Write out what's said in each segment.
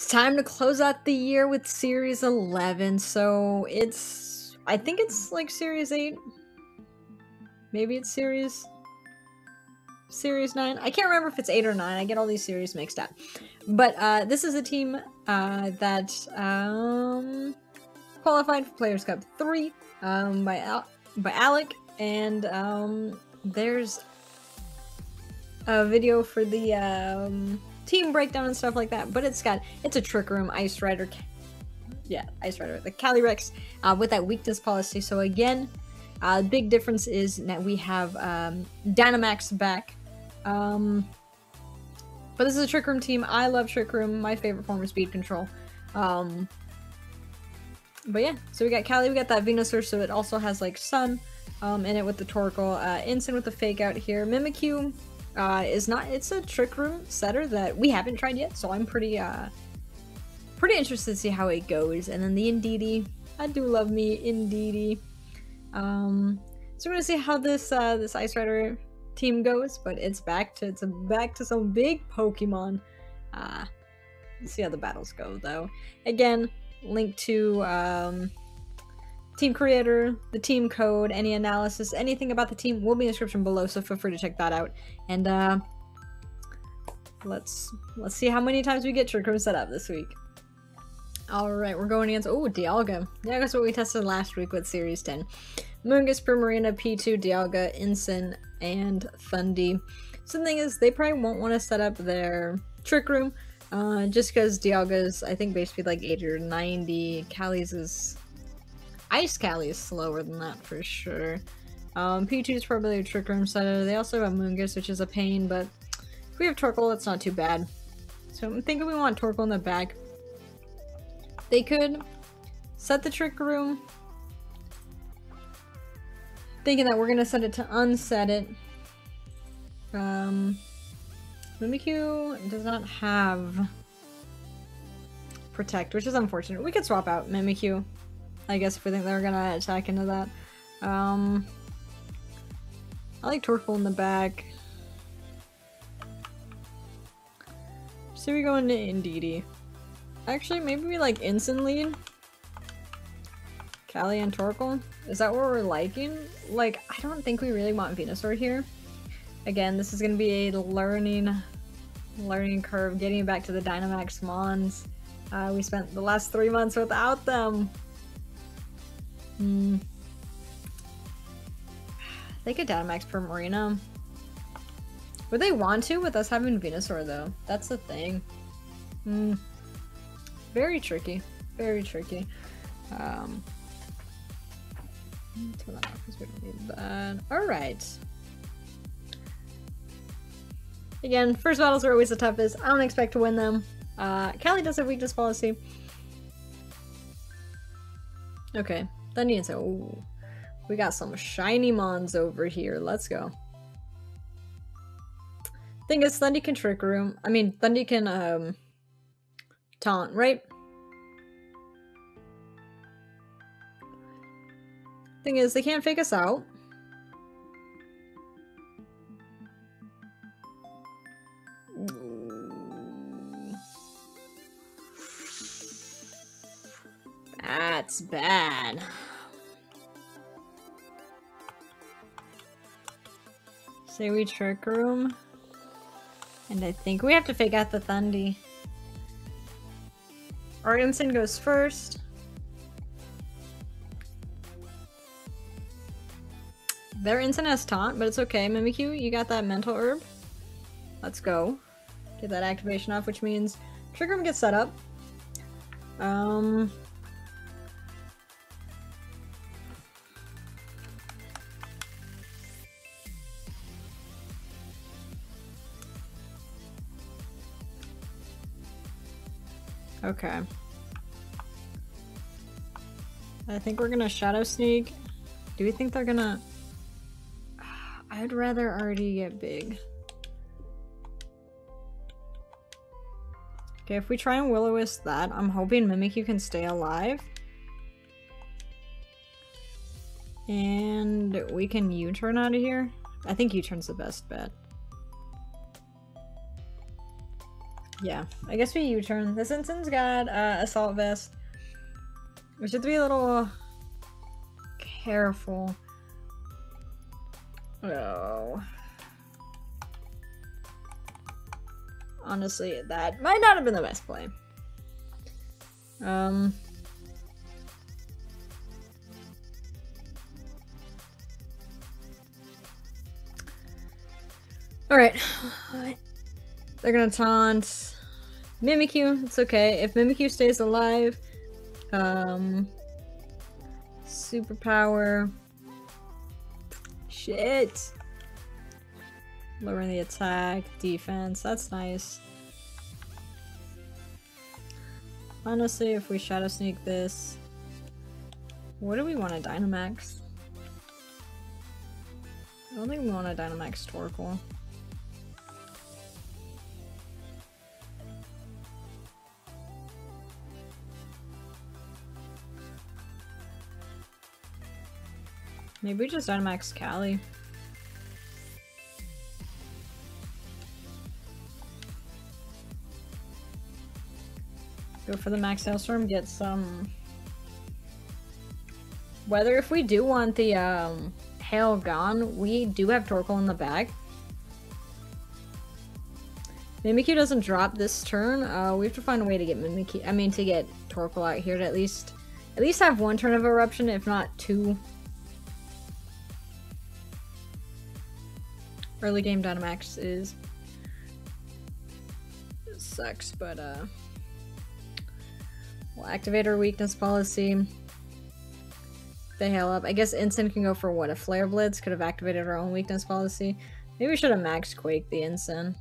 It's time to close out the year with Series 11. So it's, I think it's like Series 8. Maybe it's Series, Series 9. I can't remember if it's 8 or 9. I get all these series mixed up. But uh, this is a team uh, that um, qualified for Players Cup 3 um, by, Al by Alec. And um, there's a video for the um, team breakdown and stuff like that. But it's got it's a trick room ice rider, yeah, ice rider, the Calyrex uh, with that weakness policy. So again, uh, big difference is that we have um, Dynamax back. Um, but this is a Trick Room team. I love Trick Room. My favorite form of speed control. Um, but yeah, so we got Cali, we got that Venusaur, so it also has like Sun um, in it with the Torkoal. Uh, Incin with the Fake Out here. Mimikyu uh, is not. It's a trick room setter that we haven't tried yet, so I'm pretty uh, pretty interested to see how it goes. And then the Indeedee, I do love me Indeedee. Um, so we're gonna see how this uh, this Ice Rider team goes, but it's back to it's back to some big Pokemon. Uh, see how the battles go though. Again, link to um, team creator, the team code, any analysis, anything about the team will be in the description below, so feel free to check that out. And uh, let's let's see how many times we get Trick Room set up this week. Alright, we're going against, oh, Dialga. Yeah, that's what we tested last week with Series 10. Mungus, Primarina, P2, Dialga, Incin, and Thundee. So the thing is, they probably won't want to set up their Trick Room, uh, just because Dialga's, I think, basically like 80 or 90. Callie's is Ice Cali is slower than that for sure. Um, P2 is probably a Trick Room setter. They also have Mungus, which is a pain, but if we have Torkoal, it's not too bad. So I'm thinking we want Torkoal in the back. They could set the Trick Room. Thinking that we're gonna set it to unset it. Um, Mimikyu does not have Protect, which is unfortunate. We could swap out Mimikyu. I guess if we think they're gonna attack into that. Um, I like Torkoal in the back. So we go into Indeedee. Actually, maybe we like Incin lead? Callie and Torkoal? Is that what we're liking? Like, I don't think we really want Venusaur here. Again, this is gonna be a learning learning curve, getting back to the Dynamax Mons. Uh, we spent the last three months without them. Hmm. They could Dynamax Primarina. Would they want to with us having Venusaur though? That's the thing. Hmm. Very tricky. Very tricky. Um. Turn that off because we don't need that. Alright. Again, first battles are always the toughest. I don't expect to win them. Uh, Callie does have weakness policy. Okay, needs to. Ooh, we got some shiny mons over here. Let's go. Thing is, Thundee can trick room. I mean, Thundee can um taunt, right? Thing is, they can't fake us out. That's bad. Say we trick room. And I think we have to fake out the Thundee. Argenson goes first. Their Incin has taunt, but it's okay. Mimikyu, you got that mental herb. Let's go. Get that activation off, which means Trick Room gets set up. Um, Okay. I think we're gonna Shadow Sneak. Do we think they're gonna... I'd rather already get big. Okay, if we try and Will-O-Wisp that, I'm hoping Mimikyu can stay alive. And we can U-turn out of here. I think U-turn's the best bet. Yeah, I guess we U-turn. This Incin's got uh, Assault Vest. We should be a little careful. Oh. Honestly, that might not have been the best play. Um... Alright. They're gonna taunt Mimikyu. It's okay. If Mimikyu stays alive, um, superpower. Shit. Lowering the attack, defense. That's nice. Honestly, if we Shadow Sneak this, what do we want to Dynamax? I don't think we want to Dynamax Torkoal. Maybe just Dynamax Cali. Go for the max hailstorm, get some weather. If we do want the um, hail gone, we do have Torkoal in the bag. Mimikyu doesn't drop this turn. Uh, we have to find a way to get Mimikyu, I mean to get Torkoal out here to at least, at least have one turn of Eruption, if not two. Early game Dynamax is sucks, but uh, we'll activate our weakness policy. The hail up. I guess Incin can go for what? A Flare Blitz could have activated our own weakness policy. Maybe we should have max Quake the Incin.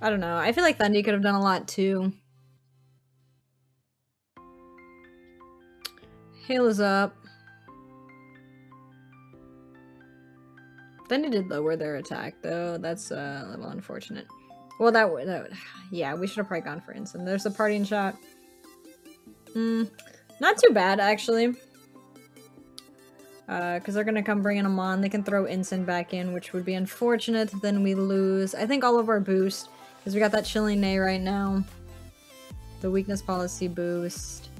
I don't know. I feel like Thundy could have done a lot too. Hail is up. Then it did lower their attack, though. That's uh, a little unfortunate. Well, that would, that would yeah, we should have probably gone for Incin. There's a parting shot. Hmm, not too bad, actually. Uh, because they're gonna come bringing them on. They can throw Incin back in, which would be unfortunate. Then we lose, I think, all of our boost. Because we got that Chilling Neigh right now. The weakness policy boost.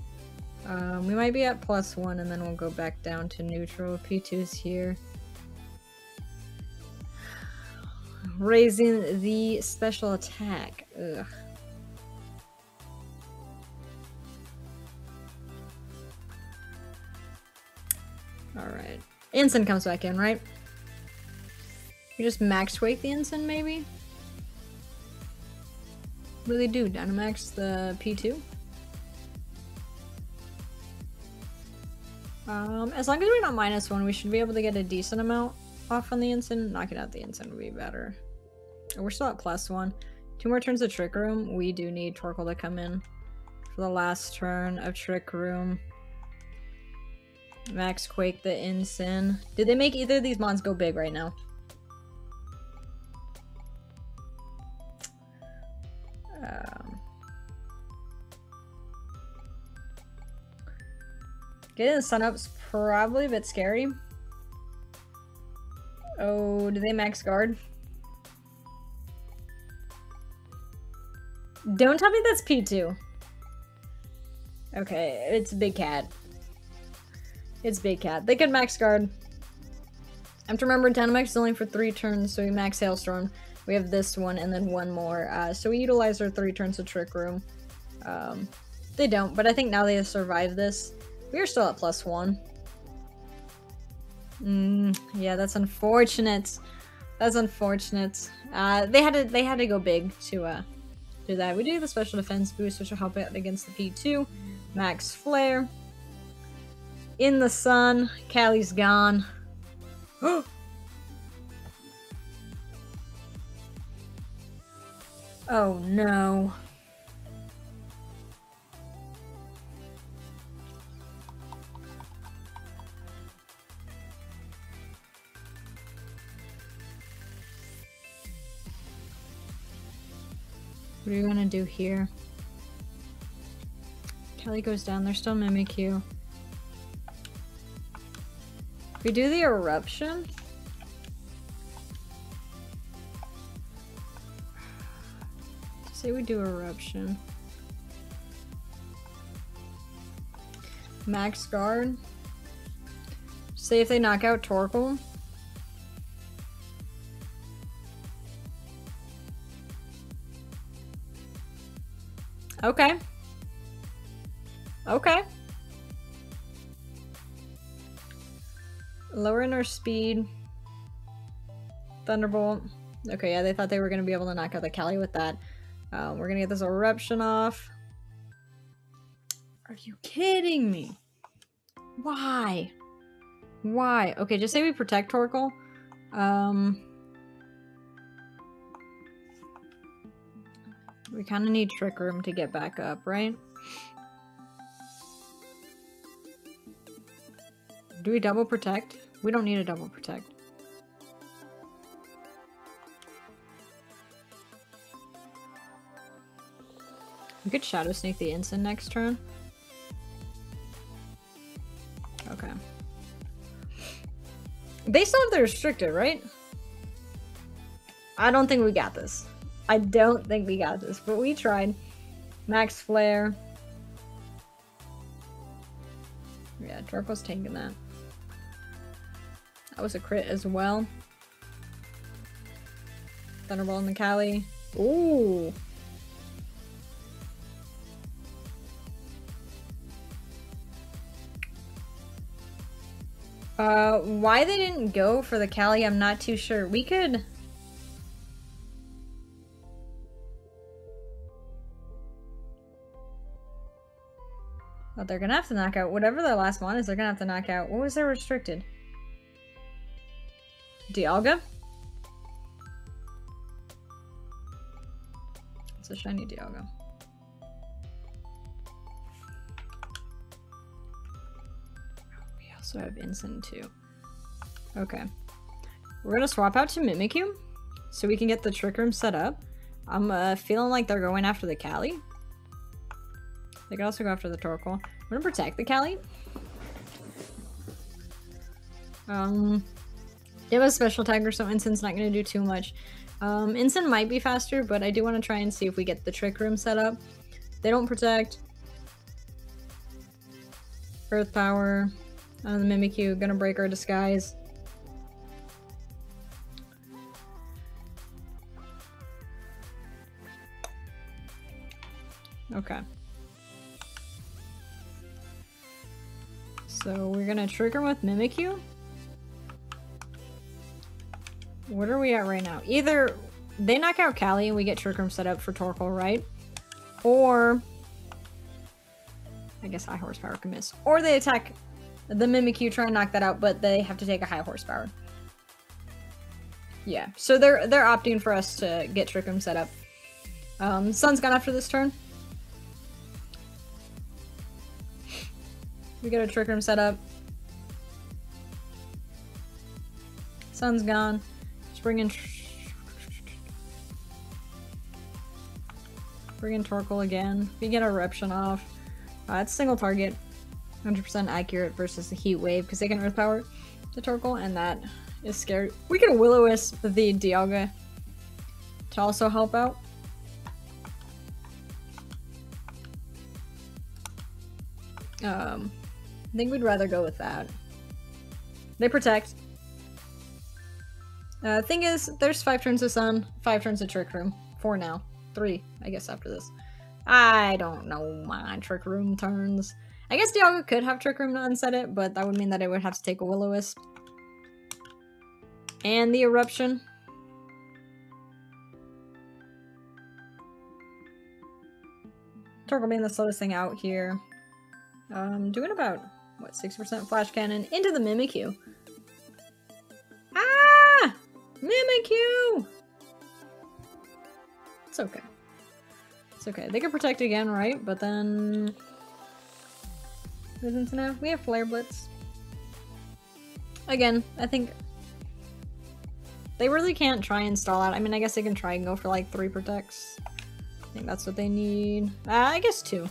Um, we might be at plus one, and then we'll go back down to neutral. P2's here. Raising the special attack. Ugh. Alright. Incin comes back in, right? You just max Quake the Incin, maybe? What do they do? Dynamax the P2? Um, as long as we're not minus one, we should be able to get a decent amount off on the Incin. Knocking out the Incin would be better. We're still at plus one. Two more turns of Trick Room. We do need Torkoal to come in for the last turn of Trick Room. Max Quake the Incin. Did they make either of these mons go big right now? Um, getting the sun up's probably a bit scary. Oh, do they max guard? Don't tell me that's P2. Okay, it's Big Cat. It's Big Cat. They could max guard. I have to remember Dynamax is only for three turns, so we max Hailstorm. We have this one and then one more. Uh, so we utilize our three turns of Trick Room. Um, they don't, but I think now they have survived this. We are still at plus one. Mm, yeah, that's unfortunate. That's unfortunate. Uh, they had to they had to go big to uh do that. We do the special defense boost, which will help out against the P2. Max Flare. In the sun. Callie's gone. oh no. What are you gonna do here? Kelly goes down, there's still Mimikyu. We do the eruption? Say we do eruption. Max guard. Say if they knock out Torkoal. Okay. Okay. Lowering our speed. Thunderbolt. Okay, yeah, they thought they were going to be able to knock out the Cali with that. Um, we're going to get this eruption off. Are you kidding me? Why? Why? Okay, just say we protect Torkoal. Um, we kind of need Trick Room to get back up, right? Do we double protect? We don't need a double protect. We could Shadow Sneak the Incin next turn. Okay. They still have the restricted, right? I don't think we got this. I don't think we got this, but we tried. Max Flare. Yeah, Torkoal's taking that. That was a crit as well. Thunderbolt and the Cali. Ooh. Uh, why they didn't go for the Cali, I'm not too sure. We could... They're gonna have to knock out whatever their last one is. They're gonna have to knock out. What was their restricted? Dialga. It's a shiny Dialga. We also have Incin too. Okay. We're gonna swap out to Mimikyu so we can get the Trick Room set up. I'm uh, feeling like they're going after the Cali. They could also go after the Torkoal. I'm gonna protect the Cali. Um, they have a special tagger, so Incin's not gonna do too much. Um, Incin might be faster, but I do want to try and see if we get the Trick Room set up. They don't protect. Earth Power. Uh, the Mimikyu gonna break our disguise. Okay. So we're gonna trigger with Mimikyu. What are we at right now? Either they knock out Cali and we get Trick Room set up for Torkoal, right? Or... I guess high horsepower can miss. Or they attack the Mimikyu, try and knock that out, but they have to take a high horsepower. Yeah, so they're they're opting for us to get Trick Room set up. Um, Sun's gone after this turn. We get a Trick Room set up. Sun's gone. Just bring in... Bring in Torkoal again. We get Eruption off. Uh, it's single target. 100% accurate versus the Heat Wave because they can Earth Power the Torkoal and that is scary. We can Will-O-Wisp the Dialga to also help out. I think we'd rather go with that. They protect. Uh, thing is, there's five turns of Sun, five turns of Trick Room. Four now. Three, I guess, after this. I don't know my Trick Room turns. I guess Dialga could have Trick Room to unset it, but that would mean that it would have to take a Will-O-Wisp. And the Eruption. Torkoal being the slowest thing out here. Um, doing about what, 6% flash cannon into the Mimikyu. Ah! Mimikyu! It's okay. It's okay. They can protect again, right? But then... Isn't enough. We have Flare Blitz. Again, I think... They really can't try and stall out. I mean, I guess they can try and go for like three protects. I think that's what they need. Uh, I guess two.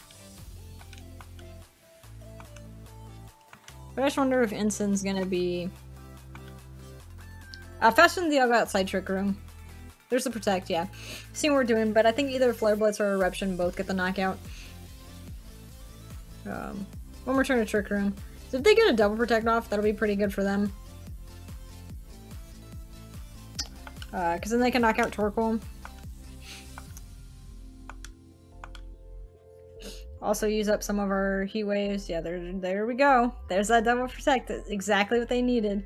I just wonder if Incin's gonna be... Uh, faster the other outside Trick Room. There's the protect, yeah. See what we're doing, but I think either Flare Blitz or Eruption both get the knockout. Um, one more turn of Trick Room. So if they get a double protect off, that'll be pretty good for them. Because uh, then they can knock out Torkoal. Also use up some of our heat waves. Yeah, there, there we go. There's that double protect. Exactly what they needed.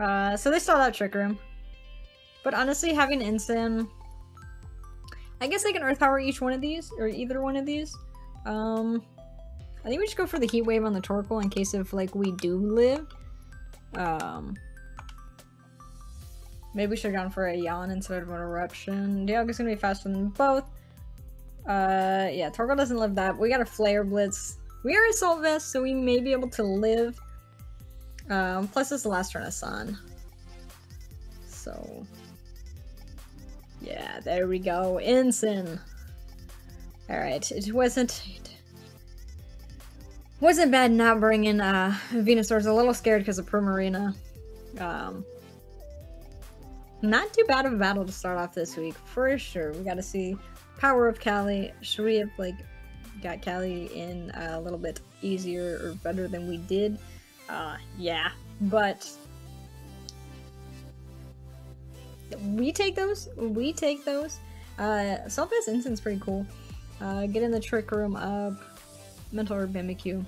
Uh, so they start out Trick Room. But honestly, having Incin... I guess they can Earth Power each one of these, or either one of these. Um, I think we just go for the Heat Wave on the Torkoal in case of, like, we do live. Um, maybe we should have gone for a Yawn instead of an Eruption. Dialga's gonna be faster than both. Uh, yeah, Torkoal doesn't live that. We got a Flare Blitz. We are Assault Vest, so we may be able to live. Um, plus it's the last turn of Sun. So... Yeah, there we go. Incin. Alright, it wasn't... It wasn't bad not bringing uh, Venusaur. A little scared because of Primarina. Um, not too bad of a battle to start off this week, for sure. We got to see Power of Cali. Should we have, like, got Cali in a little bit easier or better than we did? Uh, yeah. But we take those. We take those. Uh, Self-As Incense pretty cool. Uh, get in the Trick Room up. Mental Herb Mimikyu.